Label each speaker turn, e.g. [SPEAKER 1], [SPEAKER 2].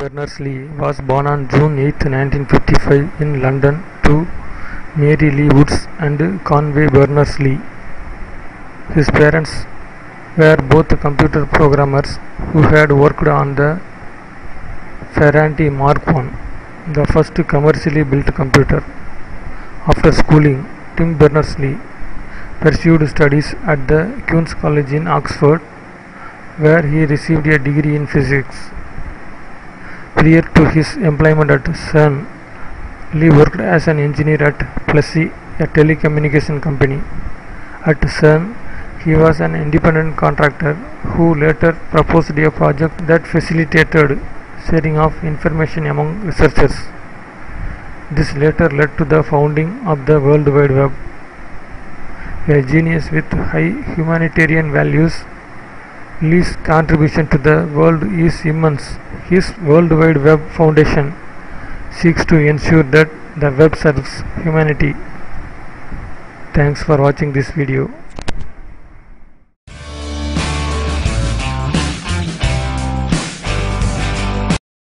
[SPEAKER 1] Berners-Lee was born on June 8, 1955 in London to Mary Lee Woods and Conway Berners-Lee. His parents were both computer programmers who had worked on the Ferranti Mark I, the first commercially built computer. After schooling, Tim Berners-Lee pursued studies at the Queen's College in Oxford, where he received a degree in physics. Prior to his employment at CERN, Lee worked as an engineer at Plessey, a telecommunication company. At CERN, he was an independent contractor who later proposed a project that facilitated sharing of information among researchers. This later led to the founding of the World Wide Web. A genius with high humanitarian values, Lee's contribution to the world is immense. His World Wide Web Foundation seeks to ensure that the web serves humanity. Thanks for watching this video.